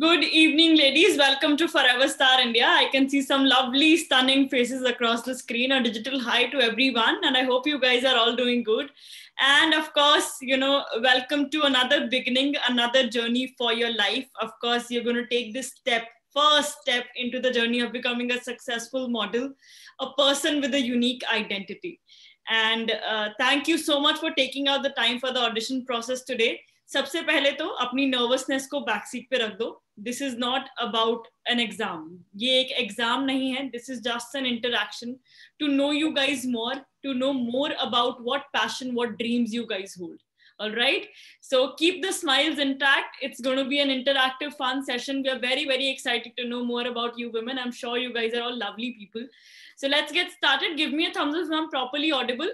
Good evening, ladies. Welcome to Forever Star India. I can see some lovely, stunning faces across the screen. A digital hi to everyone, and I hope you guys are all doing good. And of course, you know, welcome to another beginning, another journey for your life. Of course, you're going to take this step, first step into the journey of becoming a successful model, a person with a unique identity. And uh, thank you so much for taking out the time for the audition process today. सबसे पहले तो अपनी nervousness को back seat पे रख दो this is not about an exam ये एक एग्ज़ाम नहीं है this is just an interaction to know you guys more to know more about what passion what dreams you guys hold all right so keep the smiles intact it's going to be an interactive fun session we are very very excited to know more about you women i'm sure you guys are all lovely people so let's get started give me a thumbs up if i'm properly audible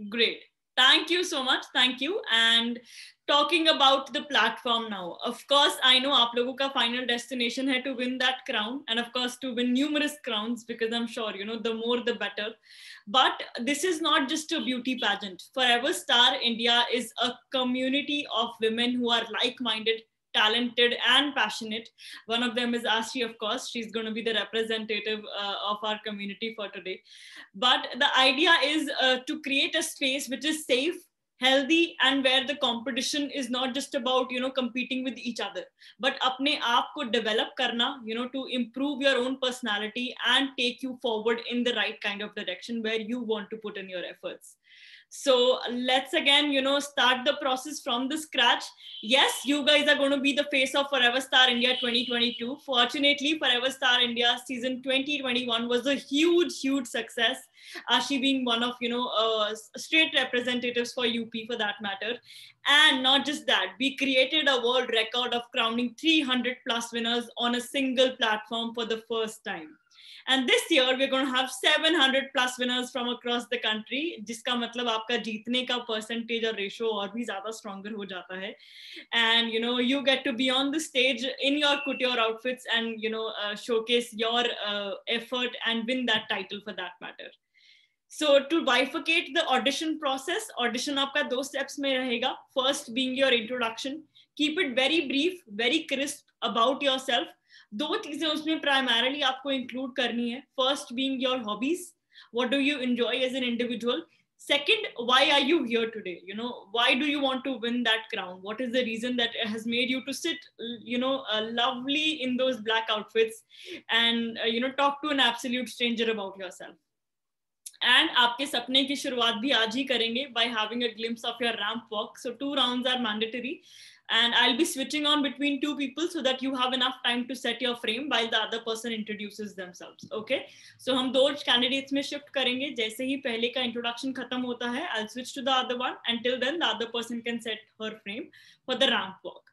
great thank you so much. Thank you. And talking about the platform now of course i know aap logo ka final destination hai to win that crown and of course to win numerous crowns because i'm sure you know the more the better. But this is not just a beauty pageant. Forever star india is a community of women who are like minded talented and passionate. One of them is Ashi, of course. She's going to be the representative uh, of our community for today. But the idea is uh, to create a space which is safe, healthy, and where the competition is not just about you know competing with each other, but apne aap ko develop karna, you know, to improve your own personality and take you forward in the right kind of direction where you want to put in your efforts so let's again you know start the process from the scratch. Yes you guys are going to be the face of forever star india 2022 fortunately forever star india season 2021 was a huge huge success. Ashi being one of you know uh, state representatives for up for that matter. And not just that we created a world record of crowning 300 plus winners on a single platform for the first time and this year we're going to have 700 plus winners from across the country जिसका मतलब आपका जीतने का percentage और ratio और भी ज़्यादा stronger हो जाता है and you know you get to be on the stage in your couture outfits and you know uh, showcase your uh, effort and win that title for that matter so to bifurcate the audition process audition आपका दो steps में रहेगा first being your introduction keep it very brief very crisp about yourself दो चीज़ें उसमें primarily आपको include करनी है first being your hobbies what do you enjoy as an individual second why are you here today you know why do you want to win that crown what is the reason that has made you to sit you know uh, lovely in those black outfits and uh, you know talk to an absolute stranger about yourself and आपके सपने की शुरुआत भी आज ही करेंगे by having a glimpse of your ramp walk so two rounds are mandatory and I'll be switching on between two people so that you have enough time to set your frame while the other person introduces themselves. Okay, so हम दो candidates में shift करेंगे जैसे ही पहले का introduction खत्म होता है I'll switch to the other one until then the other person can set her frame for the ramp walk.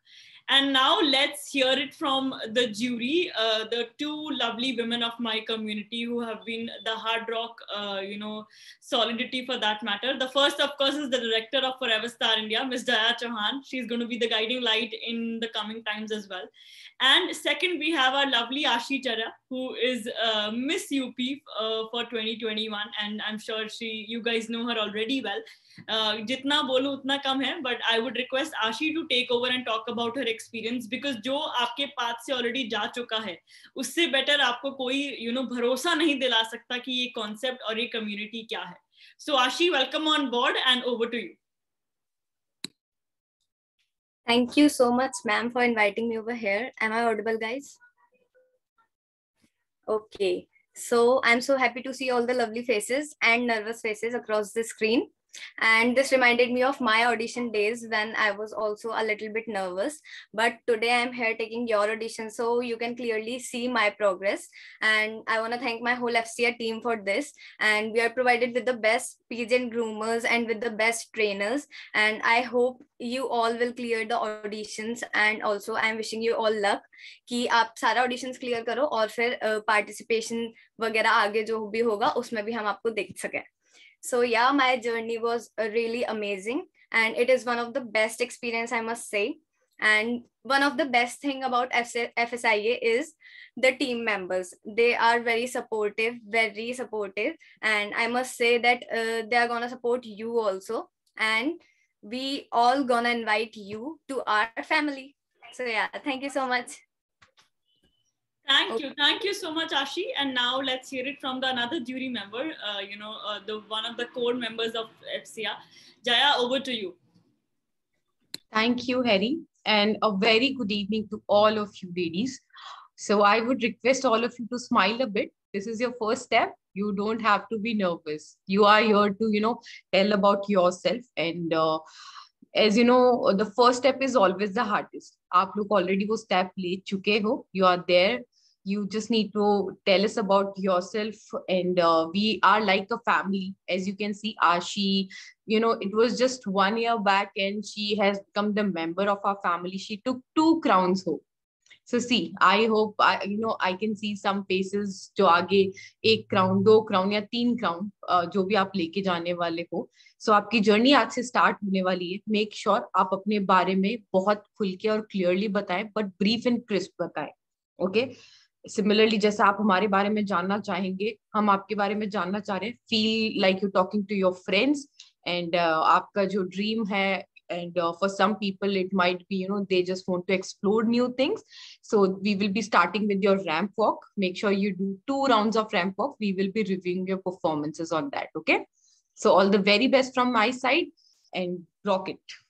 And now let's hear it from the jury, uh, the two lovely women of my community who have been the hard rock, uh, you know, solidity for that matter. The first, of course, is the director of Forever Star India, Ms. Jaya Chouhan. She's going to be the guiding light in the coming times as well. And second, we have our lovely Ashi Chara, who is uh, Miss UP uh, for 2021. And I'm sure she, you guys know her already well. Uh, जितना बोलूँ उतना कम है but I would request Ashi to take over and talk about her experience because जो आपके path से already जा चुका है उससे बेटर आपको कोई यू you नो know, भरोसा नहीं दिला सकता कि ये कॉन्सेप्ट और ये कम्युनिटी क्या है so Ashi welcome on board and over to you Thank you so much, ma'am, for inviting me over here. Am I audible, guys? Okay. So I'm so happy to see all the lovely faces and nervous faces across the screen and this reminded me of my audition days when i was also a little bit nervous. But today i'm here taking your audition so you can clearly see my progress. And i want to thank my whole FSIA team for this. And we are provided with the best pageant groomers and with the best trainers. And i hope you all will clear the auditions. And also i'm wishing you all luck. कि आप सारा auditions clear करो और फिर uh, participation वगैरह आगे जो भी होगा उसमें भी हम आपको देख सकें। So yeah my journey was uh, really amazing and it is one of the best experience i must say. And one of the best thing about fsia is the team members. They are very supportive very supportive and i must say that uh, they are gonna support you also and we all gonna invite you to our family. So yeah, thank you so much. Thank okay. you, thank you so much, Ashi. And now let's hear it from the another jury member. Uh, you know, uh, the one of the core members of FSIA. Jaya, over to you. Thank you, Herry, and a very good evening to all of you ladies. So I would request all of you to smile a bit. This is your first step. You don't have to be nervous. You are here to, you know, tell about yourself. And uh, as you know, the first step is always the hardest. You look already. वो step ले चुके हो you are you just need to tell us about yourself and uh, we are like a family as you can see ashi you know it was just one year back and she has become the member of our family she took two crowns home so see i hope I, you know i can see some faces जो आगे एक crown दो crown या तीन crown जो भी आप लेके जाने वाले हो सो so, जर्नी आज से स्टार्ट होने वाली है मेक श्योर sure आप अपने बारे में बहुत खुल के और क्लियरली बताएँ बट ब्रीफ एंड क्रिस्प बताएँ okay? सिमिलरली जैसे आप हमारे बारे में जानना चाहेंगे, हम आपके बारे में जानना चाह रहे हैं feel like you talking to your friends and आपका जो ड्रीम है and for some people it might be you know they just want to explore new things so we will be starting with your ramp walk make sure you do two round of ramp walk we will be reviewing your performances on that okay so all the very best from my side and rocket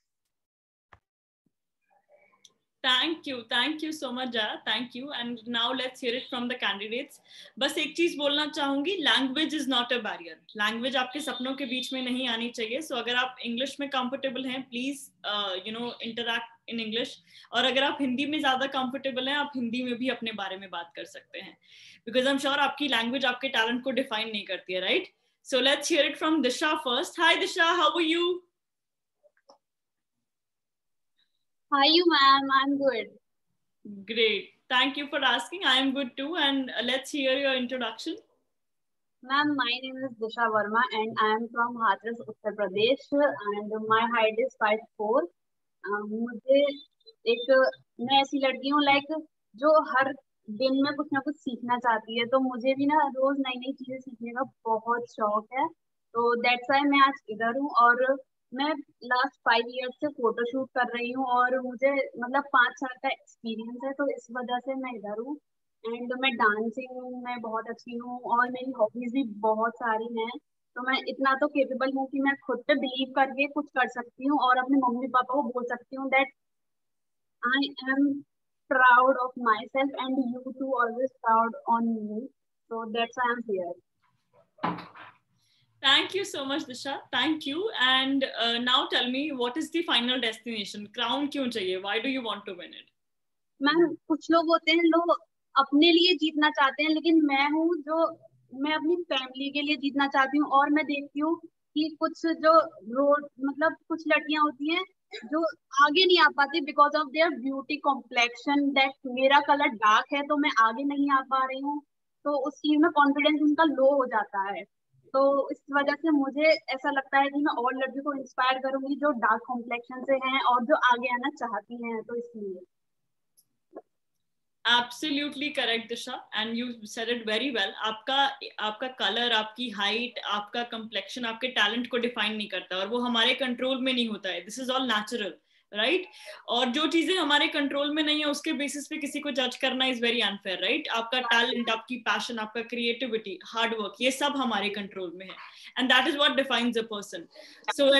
thank you thank you so much Jaya thank you and now let's hear it from the candidates बस एक चीज़ बोलना चाहूँगी language is not a barrier language आपके सपनों के बीच में नहीं आनी चाहिए। सो so, अगर आप इंग्लिश में कंफर्टेबल हैं please you know interact in English और अगर आप हिंदी में ज़्यादा कंफर्टेबल हैं आप हिंदी में भी अपने बारे में बात कर सकते हैं। बिकॉज़ आई एम श्योर आपकी लैंग्वेज आपके टैलेंट को डिफाइन नहीं करती है right so let's hear it from Disha first hi Disha how you Hi, you ma'am. I'm good. Great. Thank you for asking. I am good too. And uh, let's hear your introduction. Ma'am, my name is Disha Verma and I am from Hathras, Uttar Pradesh and my height is 5'4". Uh, मुझे एक मैं ऐसी लड़की हूँ like जो हर दिन में कुछ ना कुछ सीखना चाहती है तो मुझे भी ना रोज नई नई चीज़ें सीखने का बहुत शौक है तो दैट्स वाई मैं आज इधर हूँ और मैं लास्ट फाइव ईयर्स से फोटोशूट कर रही हूँ और मुझे मतलब पाँच साल का एक्सपीरियंस है तो इस वजह से मैं इधर हूँ। एंड मैं डांसिंग में बहुत अच्छी हूँ और मेरी हॉबीज भी बहुत सारी हैं। तो मैं इतना तो केपेबल हूँ कि मैं खुद पे बिलीव करके कुछ कर सकती हूँ और अपने मम्मी पापा को बोल सकती हूँ that I am proud of my self and you to always proud on me so that's why i'm here. Thank you so much, Disha. Thank you. And uh, now tell me, what is the final destination? Crown क्यों चाहिए? Why do you want to win it? Ma'am कुछ लोग होते हैं लोग अपने लिए जीतना चाहते हैं लेकिन मैं हूँ जो मैं अपनी फैमिली के लिए जीतना चाहती हूँ और मैं देखती हूँ कि कुछ जो रोड मतलब कुछ लड़कियाँ होती हैं जो आगे नहीं आ पाती because of their beauty complexion that मेरा कलर डार्क है तो मैं आगे नहीं आ पा रही हूँ तो उस चीज़ में कॉन्फिडेंस उनका लो हो जाता है तो इस वजह से मुझे ऐसा लगता है कि मैं और लड़कियों को इंस्पायर करूँगी जो डार्क कॉम्प्लेक्शन से हैं और जो आगे आना चाहती हैं तो इसलिए। Absolutely correct Disha and you said it very well आपका आपका कलर आपकी हाइट आपका कम्प्लेक्शन आपके टैलेंट को डिफाइन नहीं करता और वो हमारे कंट्रोल में नहीं होता है। This is all natural right right? और जो चीज़ें हमारे कंट्रोल में नहीं है उसके बेसिस पे किसी को जज करना इज़ वेरी अनफेयर राइट आपका टैलेंट आपकी पैशन आपका क्रिएटिविटी हार्डवर्क ये सब हमारे कंट्रोल में है. And that is what defines a person so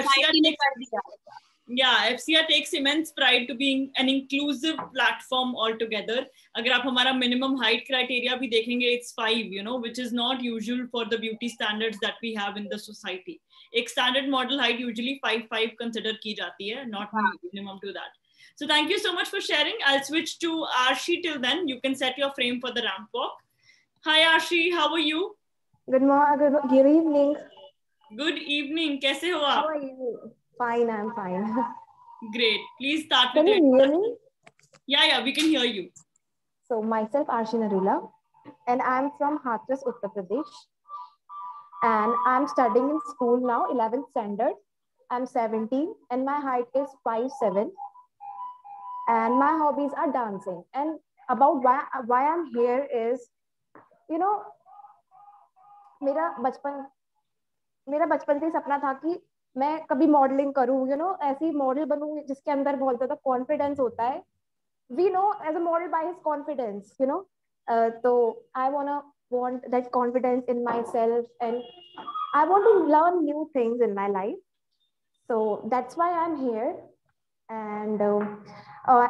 yeah FSIA takes immense pride to being an inclusive platform altogether. Agar aap hamara minimum height criteria bhi dekhenge it's 5 you know which is not usual for the beauty standards that we have in the society. Ek standard model height usually 5 5 considered. ki jati not minimum to that. So thank you so much for sharing. I'll switch to arshi till then. You can set your frame for the ramp walk. Hi arshi how are you? Good morning good evening. Good evening. Kaise ho aap? How are you? Fine, I'm fine. Great. Please start can with you hear me? Yeah, yeah, we can hear you. So myself Arshi Narula, and I'm from Hathras, Uttar Pradesh and I'm studying in school now, 11th standard. I'm 17 and my height is 5'7". And my hobbies are dancing. And about why, why I'm here is, you know, मेरा बचपन मेरा बचपन से सपना था कि मैं कभी मॉडलिंग करूँ यू नो ऐसी मॉडल बनूँ जिसके अंदर बहुत ज़्यादा कॉन्फिडेंस होता है। We know as a model by his confidence you know तो I want want that confidence in my self and I want to learn new things in my life so that's why I am here and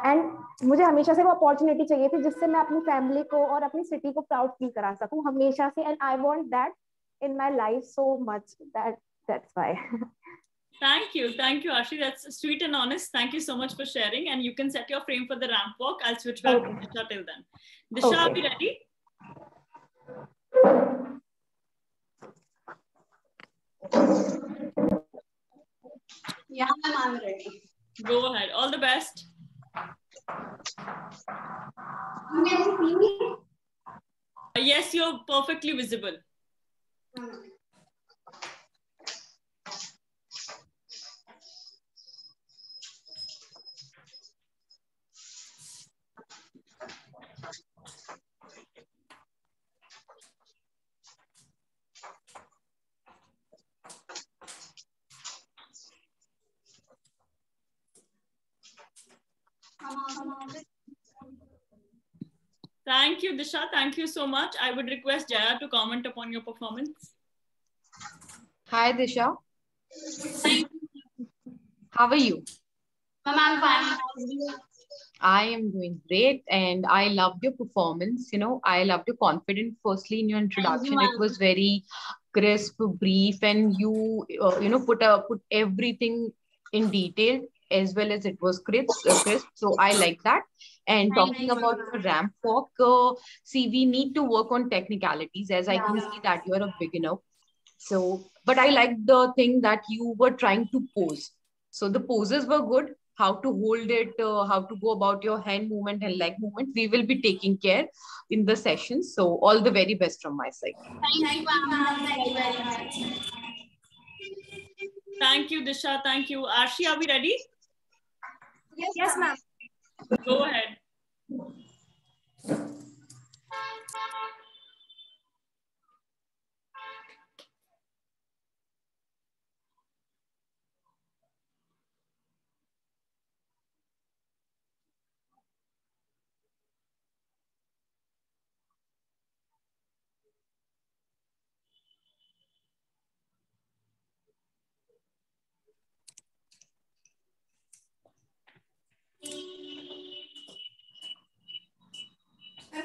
and मुझे हमेशा से वो opportunity चाहिए थी जिससे मैं अपनी फैमिली को और अपनी सिटी को प्राउड फील करा सकूँ। हमेशा से and I want that in my life so much that that's why Thank you. Thank you, Ashi. That's sweet and honest. Thank you so much for sharing. And you can set your frame for the ramp walk. I'll switch back okay. to Disha till then. Disha, okay. are we ready? Yeah, I'm ready. Go ahead. All the best. Yes, you're perfectly visible. Thank you, Disha. Thank you so much. I would request Jaya to comment upon your performance. Hi, Disha. How are you? Ma'am, I'm fine. I am doing great and I loved your performance. You know, I loved your confidence. Firstly, in your introduction, you, it was very crisp, brief, and you, uh, you know, put a put everything in detail as well as it was crisp. Uh, crisp so I like that. And talking about the ramp walk, uh, see, we need to work on technicalities as I can see that you're a beginner. So, but I like the thing that you were trying to pose. So the poses were good. How to hold it, uh, how to go about your hand movement and leg movement. We will be taking care in the session. So all the very best from my side. Thank you, Thank you very much. Thank you, Disha. Thank you. Arshi, are we ready? Yes, yes ma'am. Go ahead.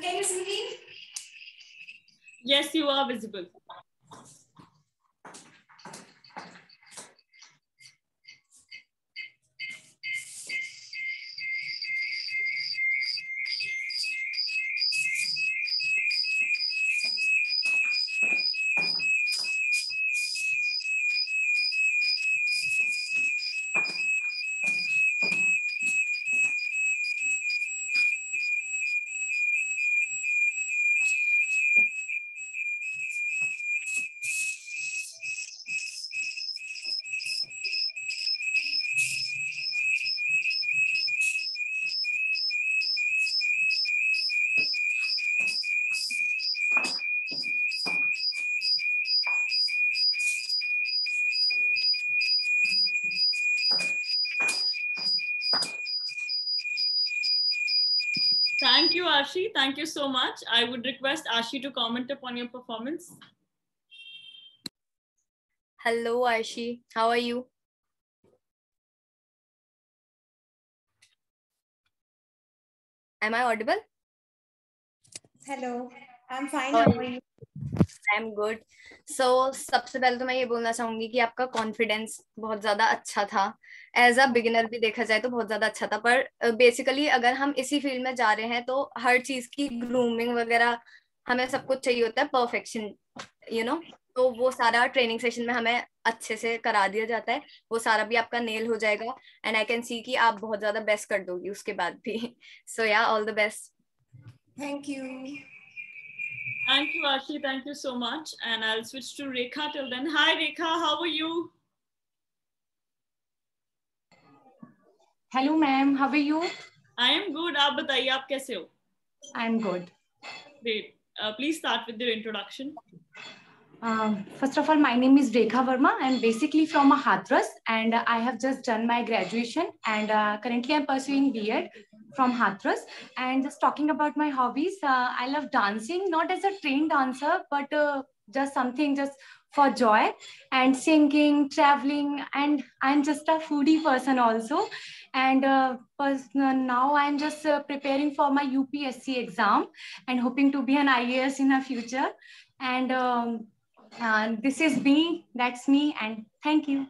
Can you see me? Yes, you are visible. Thank you, Ashi. Thank you so much. I would request Ashi to comment upon your performance. Hello, Ashi. How are you? Am I audible? Hello. I'm fine. Oh, How are you? I'm good. So सबसे पहले तो मैं ये बोलना चाहूँगी कि आपका confidence बहुत ज़्यादा अच्छा था। एज अ बिगिनर भी देखा जाए तो बहुत ज़्यादा अच्छा था पर बेसिकली uh, अगर हम इसी फ़ील्ड में जा रहे हैं तो हर चीज़ की ग्रूमिंग वगैरह हमें सब कुछ चाहिए होता है परफेक्शन यू नो तो वो सारा ट्रेनिंग सेशन में हमें अच्छे से करा दिया जाता है। वो सारा भी आपका नेल हो जाएगा एंड आई कैन सी कि आप बहुत ज़्यादा बेस्ट कर दोगी उसके बाद भी। So yeah all the best thank you Thank you, Ashi. Thank you so much. And I'll switch to Rekha till then. Hi, Rekha. How are you? Hello, ma'am. How are you? I am good. आप बताइए आप कैसे हो? I am good. Great. Uh, please start with your introduction. Uh, first of all, my name is Rekha Verma. I'm basically from Hathras and I have just done my graduation and uh, currently I'm pursuing B.Ed from Hathras. And just talking about my hobbies, uh, I love dancing, not as a trained dancer, but uh, just something just for joy and singing, traveling, and I'm just a foodie person also. And uh, now I'm just uh, preparing for my UPSC exam and hoping to be an IAS in the future. And um, and this is me. That's me. And thank you.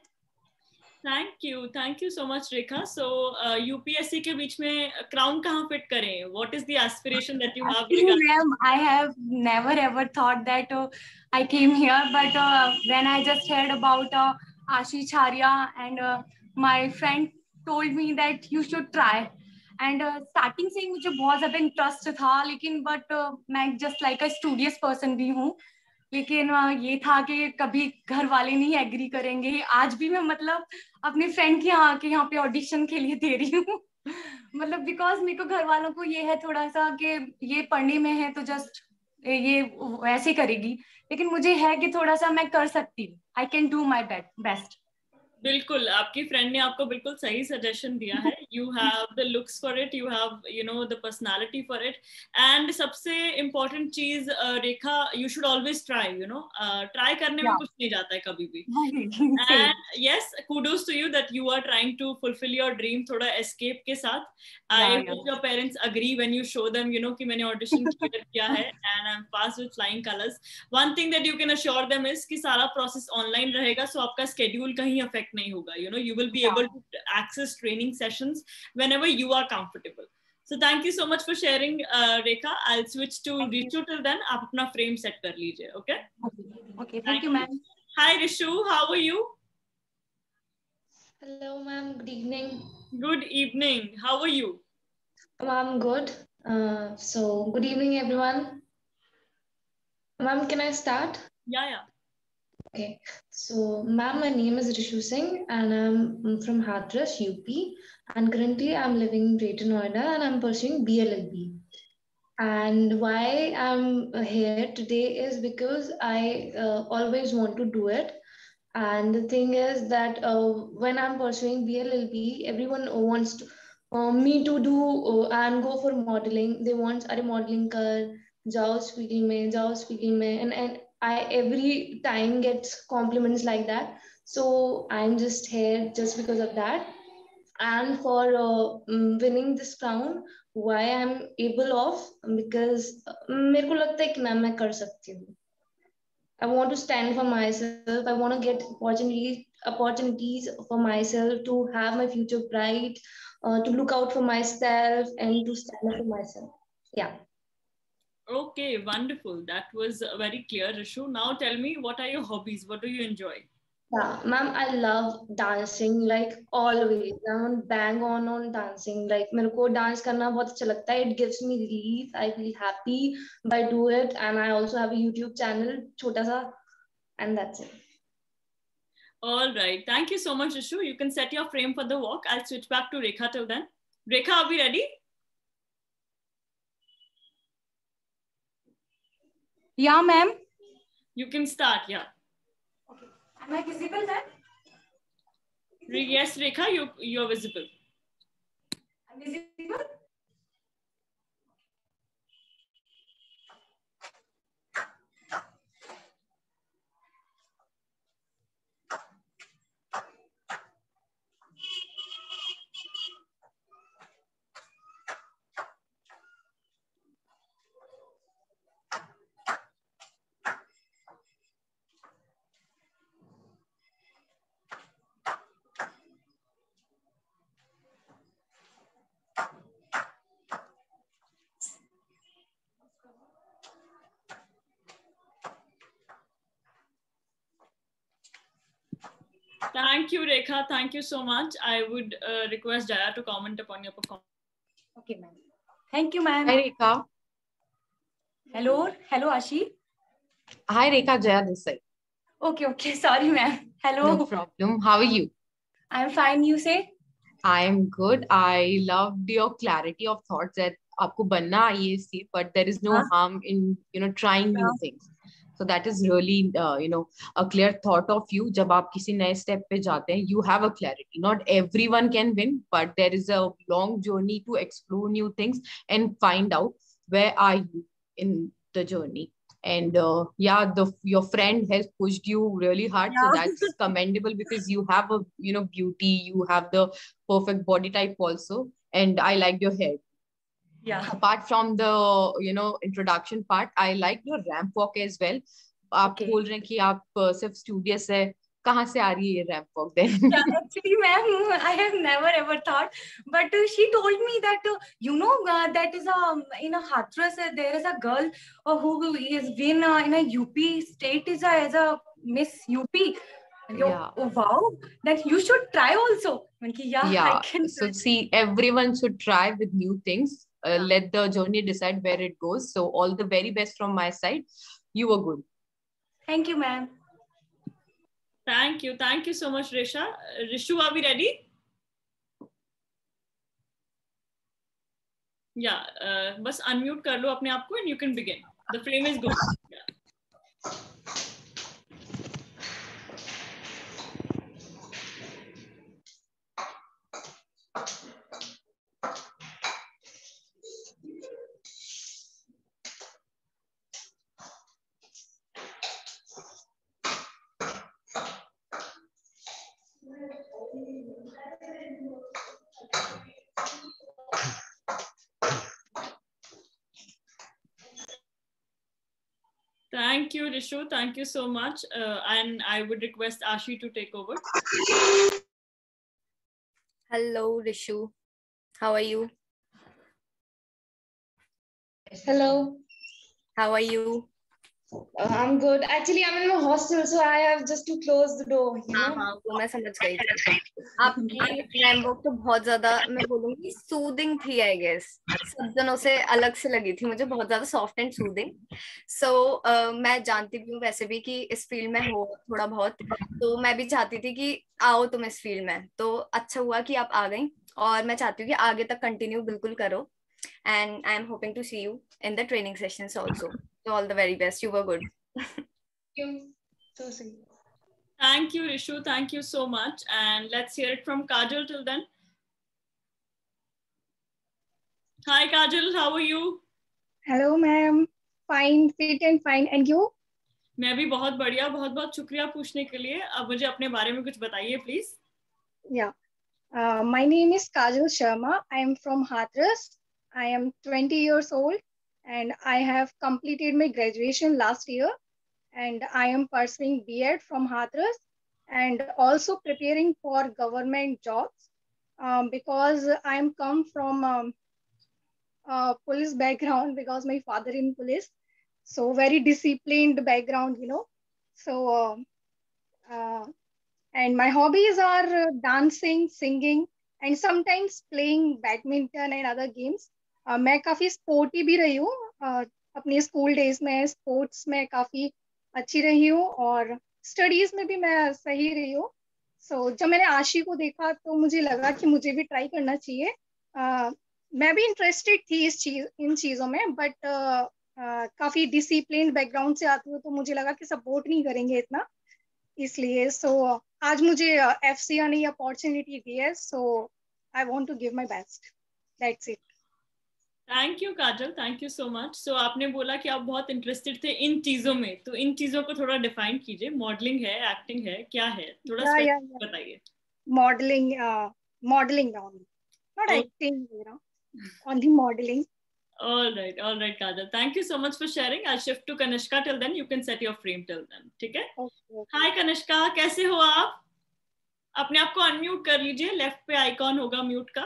Thank you. Thank you so much Rekha. so upsc ke beech mein crown kahan fit kare what is the aspiration that you have ma'am i have never ever thought that uh, i came here but uh, when i just heard about uh, ashish charya and my friend told me that you should try. And uh, starting saying mujhe bahut zyada interest tha lekin but uh, main just like a studious person bhi hu लेकिन ये था कि कभी घर वाले नहीं agree करेंगे। आज भी मैं मतलब अपने फ्रेंड के यहाँ के यहाँ पे ऑडिशन के लिए दे रही हूँ। मतलब बिकॉज़ मेरे को घर वालों को ये है थोड़ा सा कि ये पढ़ने में है तो जस्ट ये वैसे करेगी। लेकिन मुझे है कि थोड़ा सा मैं कर सकती हूँ। I can do my best बिल्कुल आपकी फ्रेंड ने आपको बिल्कुल सही सजेशन दिया है। You have the looks for it you have you know the personality for it and सबसे important cheese Rekha you should always try you know try करने में कुछ नहीं जाता है कभी भी। And yes kudos to you that you are trying to fulfil your dream थोड़ा एस्केप के साथ। I hope your parents agree when you show them you know कि मैंने ऑडिशन किया है and I am pass with flying colours one thing that you can assure them is कि सारा process online रहेगा सो आपका स्केड्यूल कहीं affect effect नहीं होगा you know you will be able to access training sessions whenever you are comfortable so thank you so much for sharing uh, rekha i'll switch to rishu till then aap apna frame set kar lijiye okay okay, okay thank, you ma'am hi rishu how are you hello ma'am good evening good evening how are you i'm good uh, so good evening everyone ma'am can i start yeah yeah Okay, so ma'am, my name is Rishu Singh and I'm from Hathras, UP. And currently I'm living in Greater Noida and I'm pursuing BLLB. And why I'm here today is because I uh, always want to do it. And the thing is that uh, when I'm pursuing BLLB, everyone wants to, uh, me to do uh, and go for modeling. They want, are modeling kar, speaking mein, jao speaking mein. And, and I every time gets compliments like that. So I'm just here just because of that. And for uh, mm, winning this crown, why I'm able of because uh, मेरे को लगता है कि ना मैं कर सकती हूँ. I want to stand for myself. I want to get opportunities opportunities for myself to have my future bright, uh, to look out for myself and to stand up for myself. Yeah. Okay, wonderful. That was very clear, Rishu. Now tell me, what are your hobbies? What do you enjoy? Yeah, ma'am, I love dancing like always. I'm bang on on dancing. Like मेरे को dance करना बहुत अच्छा लगता है. It gives me relief. I feel happy by do it. And I also have a YouTube channel, छोटा सा, and that's it. All right. Thank you so much, Rishu. You can set your frame for the walk. I'll switch back to Rekha till then. Rekha, are we ready? Yeah, ma'am. You can start, yeah. Okay. Am I visible then? Yes, Rekha, you, you're visible. I'm visible? Thank you, Rekha. Thank you so much. I would uh, request Jaya to comment upon your performance. Okay, ma'am. Thank you, ma'am. Hi, Rekha. Hello. Hello, Ashi. Hi, Rekha. Jaya this side. Okay, okay. Sorry, ma'am. Hello. No problem. How are you? I'm fine. You say? I am good. I loved your clarity of thoughts that आपको बनना IAC, but there is no huh? harm in you know trying new things. so that is really uh, you know a clear thought of you. Jab aap kisi naye step pe jate hain you have a clarity. Not everyone can win but there is a long journey to explore new things and find out where are you in the journey. And uh, yeah the your friend has pushed you really hard yeah. so that's commendable because you have a you know beauty you have the perfect body type also. And i like your hair yeah apart from the you know introduction part i like your ramp walk as well आप okay. बोल रहे हैं कि आप सिर्फ़ studious है कहाँ से आ रही है रैप वॉक देन एक्चुअली मैं हूँ I have never ever thought but she told me that you know that is a in a Hathras there is a girl who is been in a UP state is a as a miss UP Yeah. Oh, wow that you should try also yeah, yeah. so see everyone should try with new things uh, let the journey decide where it goes. So all the very best from my side. You were good. Thank you ma'am. Thank you. Thank you so much risha. Rishu are we ready? Yeah uh, bas unmute kar lo apne aap ko and you can begin. The frame is good yeah. Thank you, Rishu. Thank you so much. Uh, and I would request Ashi to take over. Hello, Rishu. How are you? Hello. How are you? Uh, I'm good. Actually, I'm in my hostel, so I have just to close the door. You know? हाँ वो मैं समझ गई आपकी framework तो बहुत ज़्यादा मैं बोलूँगी सूदिंग थी आई गेस सब जनों से अलग से लगी थी मुझे बहुत ज़्यादा सॉफ्ट एंड सूदिंग सो मैं जानती भी हूँ वैसे भी कि इस फ़ील्ड में हो थोड़ा बहुत तो मैं भी चाहती थी कि आओ तुम इस फ़ील्ड में तो अच्छा हुआ कि आप आ गई और मैं चाहती हूँ कि आगे तक कंटिन्यू बिल्कुल करो and I am hoping to see you in training sessions also. So all the very best. You were good. Thank you. So. Thank you, Rishu. Thank you so much. And let's hear it from Kajal till then. Hi, Kajal. How are you? Hello, ma'am. Fine, fit and fine. And you? मैं भी बहुत बढ़िया बहुत बहुत शुक्रिया पूछने के लिए अब मुझे अपने बारे में कुछ बताइए please Yeah. Uh, my name is Kajal Sharma. I am from Hathras. I am 20 years old and I have completed my graduation last year and I am pursuing B.Ed from Hathras and also preparing for government jobs um, because I am come from um, police background because my father in police. So very disciplined background, you know. So, uh, uh, and my hobbies are uh, dancing, singing, and sometimes playing badminton and other games. Uh, मैं काफ़ी sporty भी रही हूँ। uh, अपने school days में sports में काफ़ी अच्छी रही हूँ और स्टडीज़ में भी मैं सही रही हूँ। सो so, जब मैंने आशी को देखा तो मुझे लगा कि मुझे भी ट्राई करना चाहिए। uh, मैं भी इंटरेस्टेड थी इस चीज़ इन चीज़ों में बट uh, uh, काफ़ी डिसिप्लिन बैकग्राउंड से आती हूँ तो मुझे लगा कि सपोर्ट नहीं करेंगे इतना। इसलिए सो so, आज मुझे एफ़ सी ने अपॉर्चुनिटी दी है so I want to give my best that's it thank you Kajal thank you so much so आपने बोला कि आप बहुत इंटरेस्टेड थे इन चीज़ों में तो इन चीज़ों को थोड़ा डिफाइन कीजिए मॉडलिंग है एक्टिंग है क्या है थोड़ा बताइए uh, not Oh. acting you know only modeling All right, all right, Kajal. Thank you so much for sharing. I'll shift to Kanishka till then. You can set your frame till then. ठीक है? okay, okay. Hi Kanishka, कैसे हो आप? अपने आप को unmute कर लीजिए लेफ़्ट पे आइकॉन होगा म्यूट का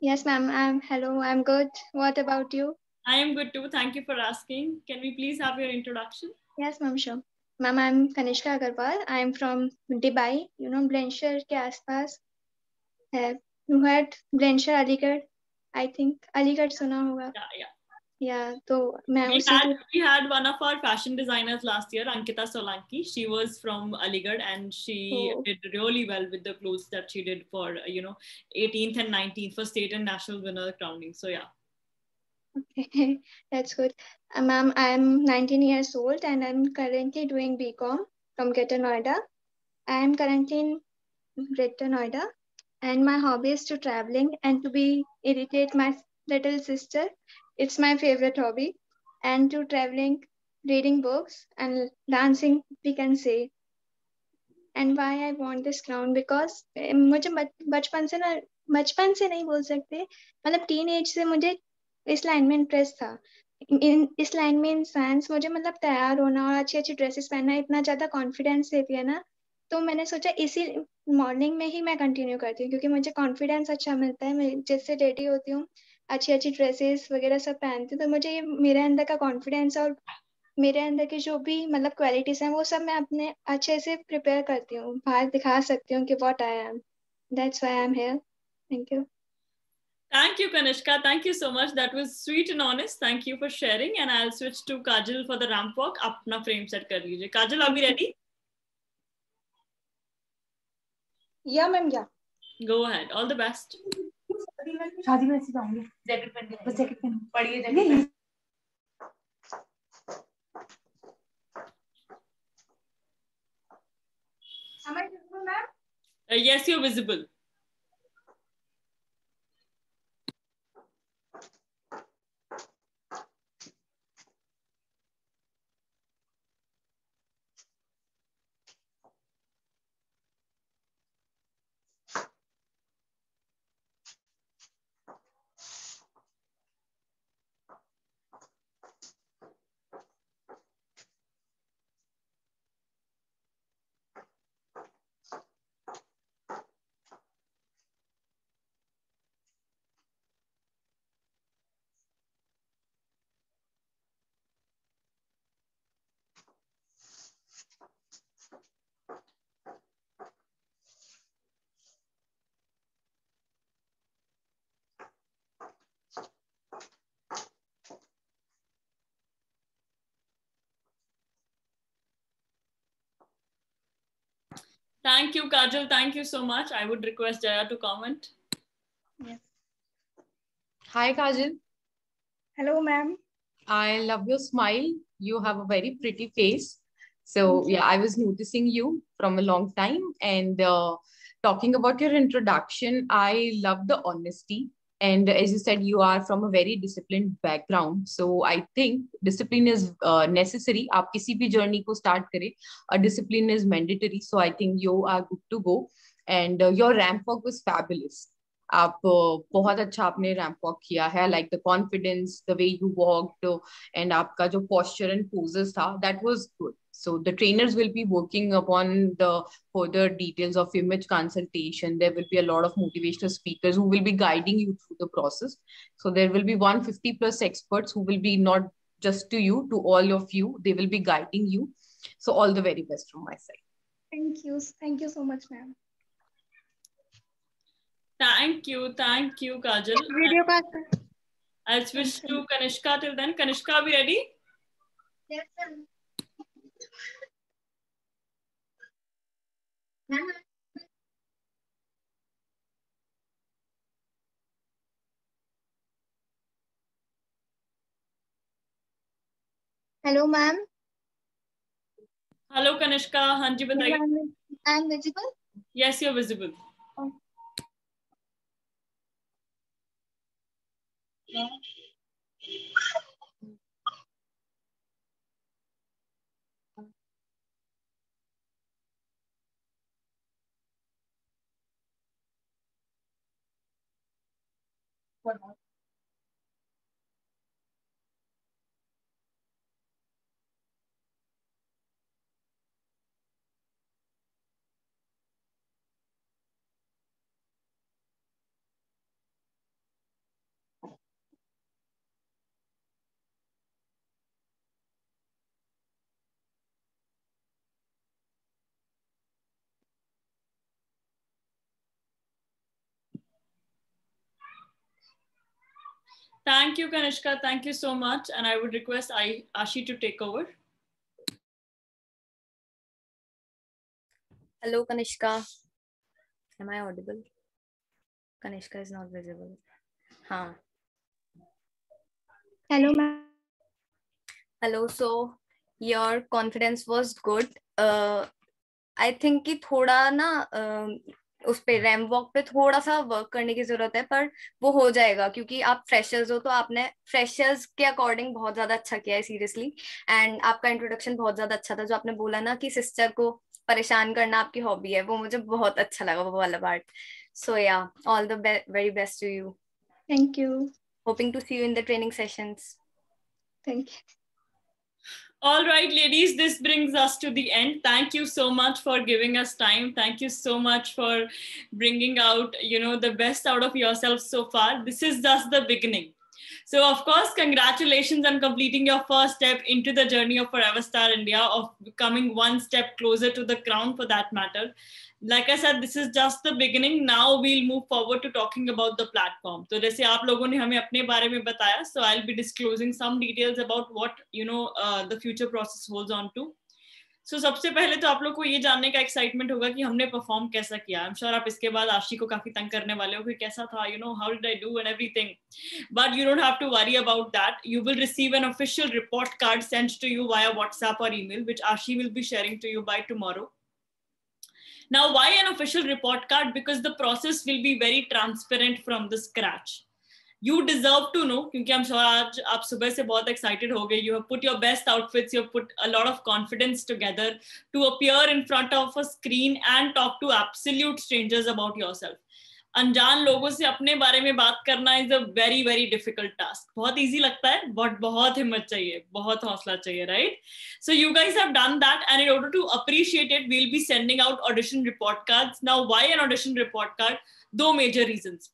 Yes, ma'am. I'm hello. I'm good. What about you? I am good too. Thank you for asking. Can we please have your introduction? Yes, ma'am. Sure. Ma'am, I'm Kanishka Agarwal. I'm from Dibai. You know, Bulandshahr ke aaspaas. Eh, you heard Bulandshahr, Aligarh. I think Ali suna. Yeah, yeah yeah so we had, we had one of our fashion designers last year ankita solanki. She was from aligarh and she oh. did really well with the clothes that she did for you know 18th and 19th for state and national winner crowning. So yeah. Okay that's good. Uh, ma'am i'm 19 years old and i'm currently doing bcom from Greater I am currently in Greater Noida, and my hobby is to traveling and to be irritate my little sister It's my favorite hobby and to traveling, reading books and dancing, we can say. And why I want this crown because eh, मुझे बचपन से ना बचपन से नहीं बोल सकते मतलब टीन एज से मुझे इस लाइन में इंटरेस्ट था इन इस लाइन में इंसान मुझे मतलब तैयार होना और अच्छी अच्छी ड्रेसेस पहनना इतना ज़्यादा कॉन्फिडेंस देती है ना तो मैंने सोचा इसी मॉर्निंग में ही मैं कंटिन्यू करती हूँ क्योंकि मुझे कॉन्फिडेंस अच्छा मिलता है मैं जिससे रेडी होती हूँ अच्छी अच्छी ड्रेसेस वगैरह सब पहनती हूँ तो मुझे ये मेरे अंदर का कॉन्फिडेंस और मेरे अंदर की जो भी मतलब क्वालिटीज हैं वो सब मैं अपने अच्छे से प्रिपेयर करती हूँ बाहर दिखा सकती हूँ कि what I am that's why I am here thank you Thank you, Kanishka. Thank you so much. That was sweet and honest. Thank you for sharing. And I'll switch to Kajal for the ramp walk. Apna frame set kar lijiye. Kajal, are we ready? Yeah, ma'am. Yeah. Go ahead. All the best. शादी में ऐसे जाऊँगी jacket पहन के बस jacket पहन पढ़िए jacket Am I visible, ma'am? Uh, yes, you're visible. Thank you, Kajal. Thank you so much. I would request Jaya to comment. Yes. Hi, Kajal. Hello, ma'am. I love your smile. You have a very pretty face. So, yeah, I was noticing you from a long time. And uh, talking about your introduction, I love the honesty and as you said you are from a very disciplined background so i think discipline is uh, necessary aap kisi bhi journey ko start kare a discipline is mandatory so i think you are good to go and uh, your ramp walk was fabulous आप बहुत अच्छा आपने ramp walk किया है like the confidence the way you walked and आपका जो posture and poses था that was good So the trainers will be working upon the further details of image consultation. There will be a lot of motivational speakers who will be guiding you through the process. So there will be 150 plus experts who will be not just to you, to all of you. They will be guiding you. So all the very best from my side. Thank you. Thank you so much, ma'am. Thank you. Thank you, Kajal. Video I'll switch to Kanishka till then. Kanishka, are we ready? Yes, ma'am. Hello, ma'am. Hello, Kanishka. हाँ जी बताइए. I'm visible. Yes, you're visible. Oh. Yeah. cuerpo. Thank you, Kanishka. Thank you so much. And I would request I, Ashi to take over. Hello, Kanishka. Am I audible? Kanishka is not visible. Huh. Hello, ma'am. Hello. So your confidence was good. Uh, I think कि थोड़ा ना uh, उस पे RAM walk पे थोड़ा सा work करने की ज़रूरत है पर वो हो जाएगा क्योंकि आप फ्रेशर्स हो तो आपने फ्रेशर्स के अकॉर्डिंग बहुत ज़्यादा अच्छा किया है सीरियसली एंड आपका इंट्रोडक्शन बहुत ज़्यादा अच्छा था जो आपने बोला ना कि सिस्टर को परेशान करना आपकी हॉबी है वो मुझे बहुत अच्छा लगा वो वाला part so yeah all the very best to you thank you hoping to see you in the training sessions thank you All right, ladies, this brings us to the end. Thank you so much for giving us time. Thank you so much for bringing out, you know, the best out of yourself so far. This is just the beginning. So, of course, congratulations on completing your first step into the journey of Forever Star India, of becoming one step closer to the crown for that matter. Like I said, this is just the beginning. Now we'll move forward to talking about the platform. So, जैसे आप लोगों ने हमें अपने बारे में बताया, so I'll be disclosing some details about what you know uh, the future process holds on to. so, सबसे पहले तो आप लोग को ये जानने का एक्साइटमेंट होगा कि हमने परफॉर्म कैसा किया एम श्योर आप इसके बाद आशी को काफ़ी तंग करने वाले हो कि कैसा था you know how did I do and everything but you don't have to worry about that you will receive an official report card send to you via WhatsApp और email which Ashi will be sharing to you by tomorrow Now, why an official report card? Because the process will be very transparent from the scratch. You deserve to know, क्योंकि I'm sure आज आप सुबह से बहुत excited हो गए. You have put your best outfits, you have put a lot of confidence together to appear in front of a screen and talk to absolute strangers about yourself. अनजान लोगों से अपने बारे में बात करना is a very very difficult task बहुत easy लगता है बट बहुत हिम्मत चाहिए, बहुत हौसला चाहिए right so you guys have done that and in order to appreciate it we'll be sending out audition report cards now why an audition report card दो major reasons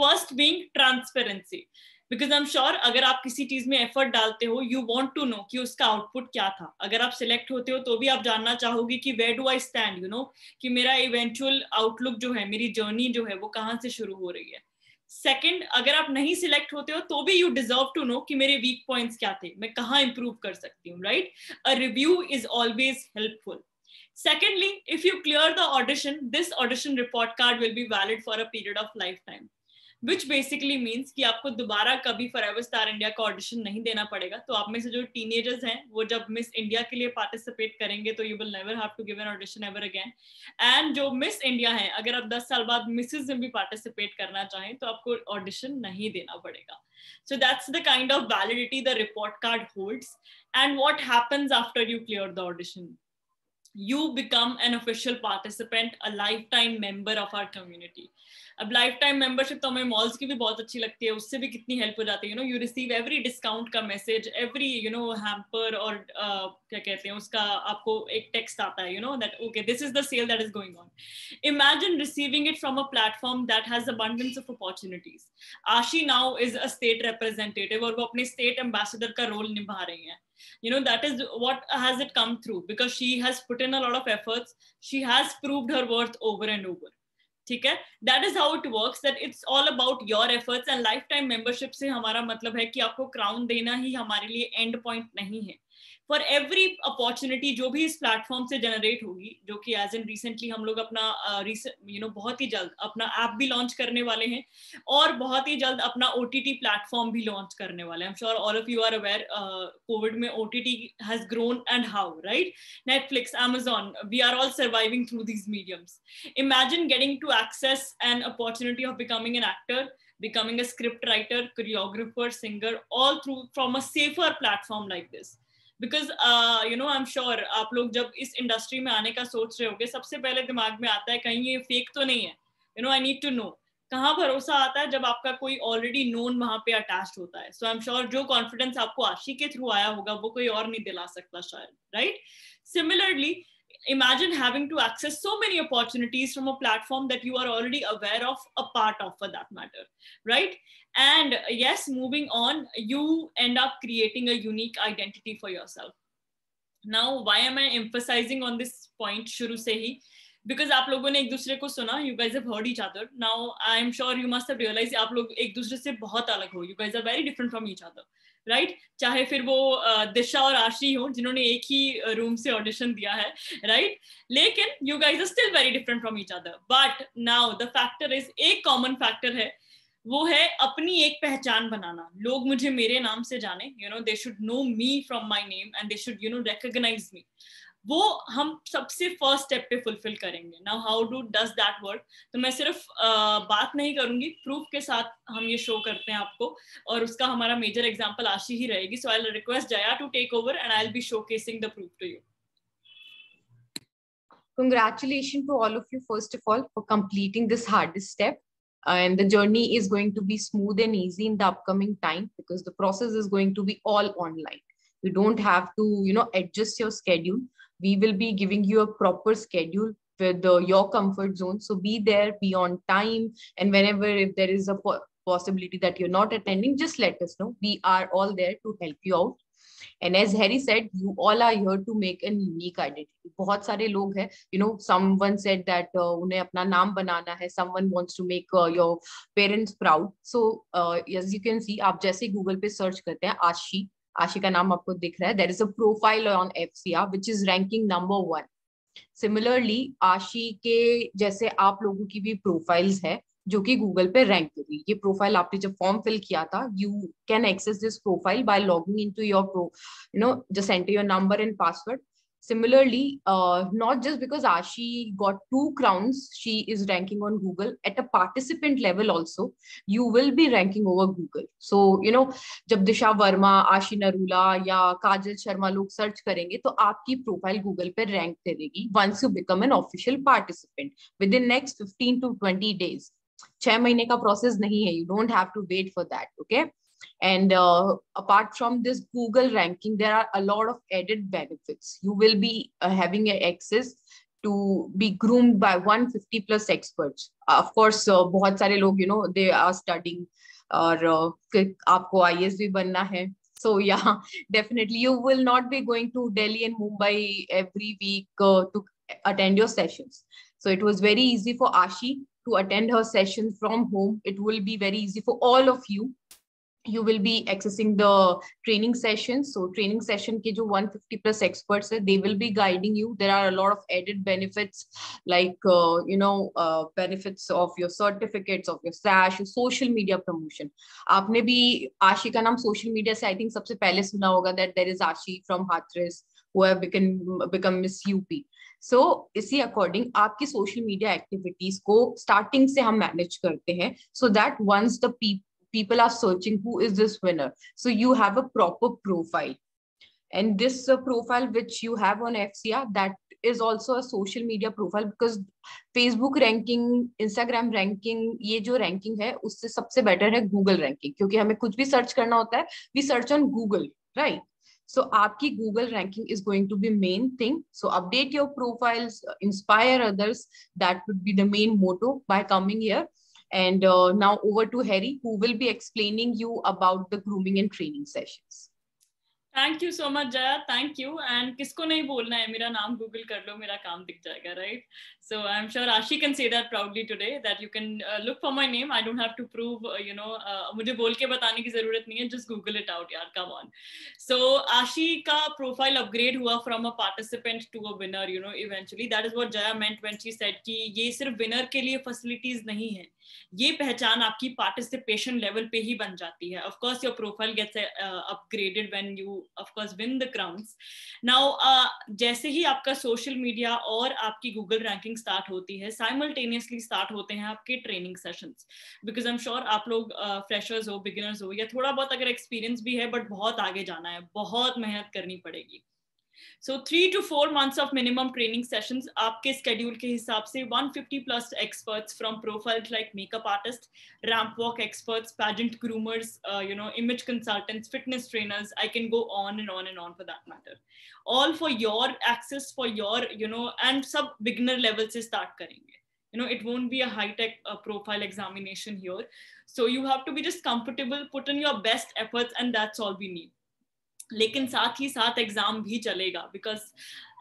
first being transparency because I am sure अगर आप किसी चीज़ में effort डालते हो you want to know कि उसका output क्या था। अगर आप सिलेक्ट होते हो तो भी आप जानना चाहोगे कि where do I stand you know कि मेरा इवेंचुअल आउटलुक जो है मेरी जर्नी जो है वो कहाँ से शुरू हो रही है। सेकेंड अगर आप नहीं सिलेक्ट होते हो तो भी यू डिजर्व टू नो कि मेरे वीक पॉइंट्स क्या थे। मैं कहाँ इंप्रूव कर सकती हूँ right a review is always helpful Secondly, if you clear the audition, this audition report card will be valid for a period of lifetime. Which basically means कि आपको दोबारा कभी फॉर स्टार इंडिया का audition नहीं देना पड़ेगा। तो आप में से जो टीनेजर्स हैं, वो जब मिस इंडिया के लिए पार्टिसिपेट करेंगे तो you will never have to give an audition ever again and जो मिस इंडिया है, अगर आप 10 साल बाद मिसेज में भी पार्टिसिपेट करना चाहें तो आपको ऑडिशन नहीं देना पड़ेगा। So that's the kind of validity the report card holds. And what happens after you clear the audition? you become an official participant a lifetime member of our community अब life time membership तो हमें malls की भी बहुत अच्छी लगती है उससे भी कितनी हेल्प हो जाती है you know you receive every discount का message every you know hamper और uh, क्या कहते हैं उसका आपको एक टेक्स्ट आता है you know that okay this is the sale that is going on imagine receiving it from a platform that has abundance of opportunities आशी now is a state representative और वो अपने स्टेट एम्बेसडर का role निभा रही हैं you know that is what has it come through because she has put in a lot of efforts she has proved her worth over and over ठीक है that is how it works that it's all about your efforts and lifetime membership से हमारा मतलब है कि आपको crown देना ही हमारे लिए एंड पॉइंट नहीं है फॉर एवरी अपॉर्चुनिटी जो भी इस प्लेटफॉर्म से जनरेट होगी, जो कि एज इन रिसेंटली हम लोग अपना यू नो बहुत ही जल्द अपना ऐप भी लॉन्च करने वाले हैं और बहुत ही जल्द अपना ओ टी टी प्लेटफॉर्म भी लॉन्च करने वाले हैं। Sure all of you are aware Covid में O T T has grown and how right Netflix Amazon we are all surviving through these mediums imagine getting to access an opportunity of becoming an actor becoming a script writer, choreographer, singer, all through from a safer platform like this. Because you know I am sure आप लोग जब इस industry में आने का सोच रहे होगे, सबसे पहले दिमाग में आता है कहीं ये फेक तो नहीं है। You know I need to know कहाँ भरोसा आता है जब आपका कोई ऑलरेडी नोन वहाँ पे अटैच होता है? सो आई एम श्योर जो कॉन्फिडेंस आपको आशी के थ्रू आया होगा, वो कोई और नहीं दिला सकता शायद right similarly imagine having to access so many opportunities from a platform that you are already aware of a part of for that matter right and yes moving on you end up creating a unique identity for yourself now why am i emphasizing on this point shuru se hi because आप लोगों ने एक दूसरे को सुना you guys have heard each other now I am sure you must have realise आप लोग एक दूसरे से बहुत अलग हो you guys are very different from each other right चाहे फिर वो दिशा और आशी हो, जिन्होंने एक ही रूम से ऑडिशन दिया है राइट लेकिन you guys are still very different from each other but now the factor is एक कॉमन फैक्टर है, वो है अपनी एक पहचान बनाना। लोग मुझे मेरे नाम से जाने you know they should know me from my name and they should you know recognise me वो हम सबसे फ़र्स्ट स्टेप पे फुलफिल करेंगे now how do does that work तो मैं सिर्फ़ uh, बात नहीं करूँगी प्रूफ के साथ हम ये शो करते हैं आपको और उसका हमारा मेजर एग्जांपल आशी ही रहेगी so I request Jaya to take over and I be showcasing the proof to you congratulations to all of you first of all for completing this hardest step Uh, and the journey is going to be smooth and easy in the upcoming time because the process is going to be all online you don't have to you know adjust your schedule we will be giving you a proper schedule with uh, your comfort zone. So be there be on time and whenever if there is a po possibility that you're not attending just let us know. We are all there to help you out. And as Herry said you all are here to make an unique identity. bahut sare log hai you know someone said that uh, unhe apna naam banana hai someone wants to make uh, your parents proud. So uh, as you can see jaise google pe search karte hain ashi Ashi का नाम आपको दिख रहा है. There is a profile on F C R which is ranking number one similarly Ashi के जैसे आप लोगों की भी प्रोफाइल्स है, जो कि गूगल पे रैंक करी ये प्रोफ़ाइल आपने जब फॉर्म फिल किया था you can access this profile by logging in to your pro you know just enter your number and password Similarly, uh, not just because Ashi got two crowns, she is ranking on Google at a participant level also, you will be ranking over Google. So, you know, जब दिशा वर्मा, आशी नरूला या काजल शर्मा लोग search करेंगे तो आपकी profile Google पे rank करेगी once you become an official participant within next 15 to 20 days. छह महीने का प्रोसेस नहीं है you don't have to wait for that okay And uh, apart from this Google ranking, there are a lot of added benefits. You will be uh, having access to be groomed by 150 plus experts. Uh, of course, uh, बहुत सारे लोग, you know, they are studying or uh, आपको IAS बनना है. So yeah, definitely you will not be going to Delhi and Mumbai every week uh, to attend your sessions. So it was very easy for Ashi to attend her session from home. It will be very easy for all of you you will be accessing the training session so training session के जो 150 plus experts है they will be guiding you there are a of added benefits like you know benefits of your certificates of your sash social media promotion आपने भी आशी का नाम social media से I think सबसे पहले सुना होगा that there is Ashi from Hathras who have become become Miss UP. So so, इसी अकॉर्डिंग आपकी सोशल मीडिया एक्टिविटीज़ को स्टार्टिंग से हम मैनेज करते हैं. So that once the people are searching who is this winner so you have a proper profile and this uh, profile which you have on fcr that is also a social media profile because facebook ranking instagram ranking ये जो ranking है उससे सबसे better है google ranking क्योंकि हमें कुछ भी search करना होता है we search on google right so aapki google ranking is going to be main thing so update your profiles inspire others that would be the main motto by coming here and uh, now over to Herry, who will be explaining you about the grooming and training sessions. Thank you so much Jaya thank you and किसको नहीं बोलना है? मेरा नाम Google कर लो, मेरा काम दिख जाएगा right so I am sure Ashi can say that proudly today that you can look for my name I don't have to prove you know मुझे बोल के बताने की ज़रूरत नहीं है। जस्ट गूगल इट आउट यार. कम ऑन सो आशी का प्रोफ़ाइल अपग्रेड हुआ from a participant to a winner you know eventually that is what Jaya meant when she said कि ये सिर्फ़ विनर के लिए फैसिलिटीज़ नहीं है। ये पहचान आपकी पार्टिसिपेशन लेवल पे ही बन जाती है। Of course your profile gets upgraded when you of course win the crowns now जैसे ही आपका सोशल मीडिया और आपकी गूगल रैंकिंग स्टार्ट होती है साइमल्टेनियसली स्टार्ट होते हैं आपके training sessions because I am sure आप लोग फ्रेशर्स uh, हो बिगिनर्स हो या थोड़ा बहुत अगर एक्सपीरियंस भी है बट बहुत आगे जाना है बहुत मेहनत करनी पड़ेगी. So three to four months of minimum training sessions. आपके schedule के हिसाब से 150 plus experts from profiles like makeup artist, ramp walk experts, pageant groomers, uh, you know, image consultants, fitness trainers. I can go on and on and on for that matter. All for your access, for your, you know, and sub beginner level से start करेंगे. You know, it won't be a high tech uh, profile examination here. So you have to be just comfortable, put in your best efforts, and that's all we need. लेकिन साथ ही साथ exam भी चलेगा because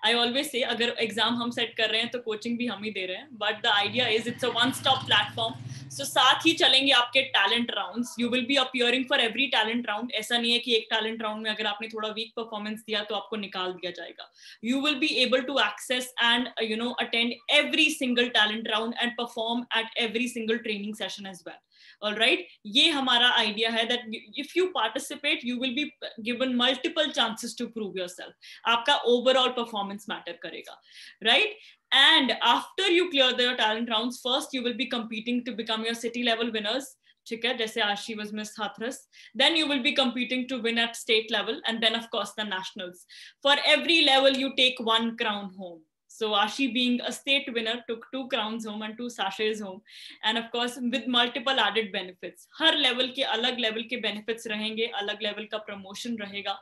I always say अगर exam हम set कर रहे हैं तो कोचिंग भी हम ही दे रहे हैं but the idea is it's a one stop platform so साथ ही चलेंगे आपके talent rounds you will be appearing for every talent round ऐसा नहीं है कि एक टैलेंट राउंड में अगर आपने थोड़ा वीक परफॉर्मेंस दिया तो आपको निकाल दिया जाएगा. You will be able to access and you know attend every single talent round and perform at every single training session as well all right ये हमारा आइडिया है that if you participate you will be given multiple chances to prove yourself आपका overall performance matter करेगा right and after you clear the talent round first you will be competing to become your city level winners ठीक है? जैसे Ashi was Miss Hathras then you will be competing to win at state level and then of course the national for every level you take one crown home So Ashi, being a state winner, took two crowns home and two sashes home, and of course with multiple added benefits. Her level के अलग level के benefits rahenge, अलग level का promotion रहेगा,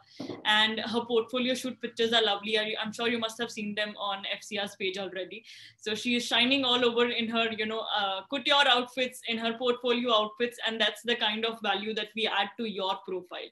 and her portfolio shoot pictures are lovely. I'm sure you must have seen them on FSIA's page already. So she is shining all over in her, you know, uh, couture outfits, in her portfolio outfits, and that's the kind of value that we add to your profile.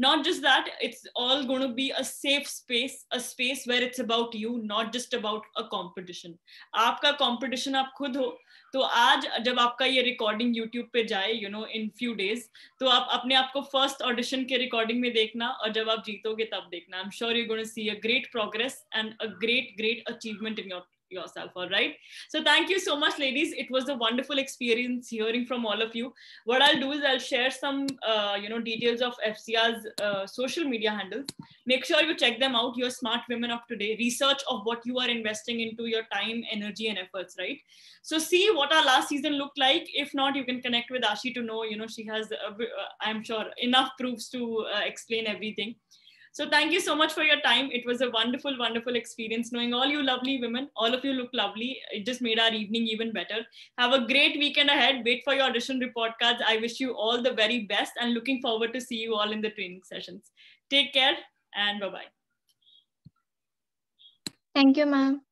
not just that, it's all going to be a safe space, a space where it's about you, not just about a competition. आपका competition आप खुद हो तो आज जब आपका ये recording YouTube पे जाए you know in few days तो आप अपने आप को फ़र्स्ट ऑडिशन के रिकॉर्डिंग में देखना और जब आप जीतोगे तब देखना. I am sure you gonna see a great progress and a great great achievement in your yourself all right? So thank you so much ladies. It was a wonderful experience hearing from all of you. What i'll do is i'll share some uh, you know details of FSIA's uh, social media handles. Make sure you check them out. You're smart women of today. Research of what you are investing into your time energy and efforts right? So see what our last season looked like. If not you can connect with ashi to know you know she has uh, i'm sure enough proofs to uh, explain everything so thank you so much for your time. It was a wonderful, wonderful experience knowing all you lovely women. All of you look lovely. It just made our evening even better. Have a great weekend ahead. Wait for your audition report cards. I wish you all the very best and looking forward to see you all in the training sessions. Take care and bye-bye. Thank you, ma'am.